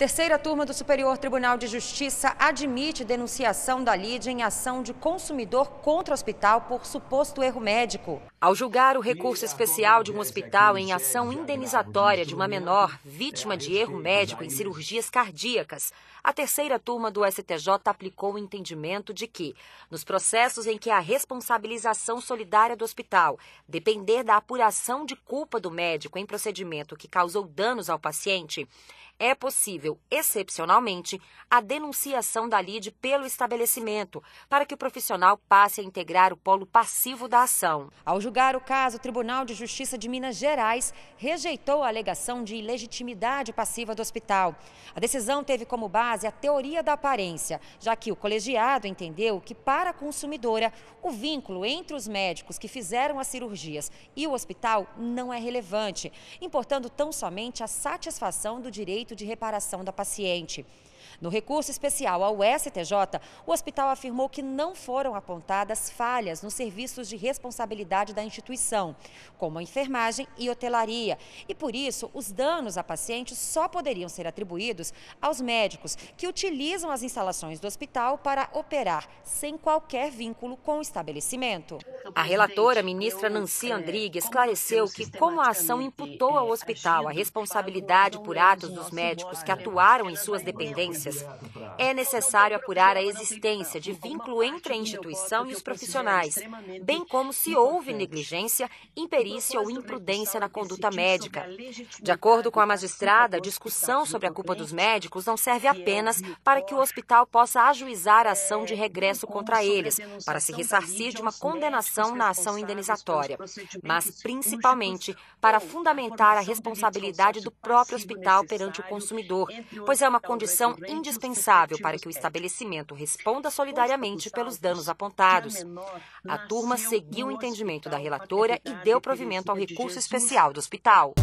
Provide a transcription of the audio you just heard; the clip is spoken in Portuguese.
Terceira turma do Superior Tribunal de Justiça admite denunciação da Lide em ação de consumidor contra o hospital por suposto erro médico. Ao julgar o recurso especial de um hospital em ação indenizatória de uma menor vítima de erro médico em cirurgias cardíacas, a terceira turma do STJ aplicou o entendimento de que, nos processos em que a responsabilização solidária do hospital depender da apuração de culpa do médico em procedimento que causou danos ao paciente, é possível, excepcionalmente, a denunciação da lide pelo estabelecimento, para que o profissional passe a integrar o polo passivo da ação. Ao julgar o caso, o Tribunal de Justiça de Minas Gerais rejeitou a alegação de ilegitimidade passiva do hospital. A decisão teve como base a teoria da aparência, já que o colegiado entendeu que, para a consumidora, o vínculo entre os médicos que fizeram as cirurgias e o hospital não é relevante, importando tão somente a satisfação do direito de reparação da paciente. No recurso especial ao STJ, o hospital afirmou que não foram apontadas falhas nos serviços de responsabilidade da instituição, como a enfermagem e hotelaria, e por isso os danos a pacientes só poderiam ser atribuídos aos médicos que utilizam as instalações do hospital para operar sem qualquer vínculo com o estabelecimento. A relatora, ministra Nancy Andrighi, esclareceu que, como a ação imputou ao hospital a responsabilidade por atos dos médicos que atuaram em suas dependências, é necessário apurar a existência de vínculo entre a instituição e os profissionais, bem como se houve negligência, imperícia ou imprudência na conduta médica. De acordo com a magistrada, a discussão sobre a culpa dos médicos não serve apenas para que o hospital possa ajuizar a ação de regresso contra eles, para se ressarcir de uma condenação na ação indenizatória, mas principalmente para fundamentar a responsabilidade do próprio hospital perante o consumidor, pois é uma condição indispensável para que o estabelecimento responda solidariamente pelos danos apontados. A turma seguiu o entendimento da relatora e deu provimento ao recurso especial do hospital.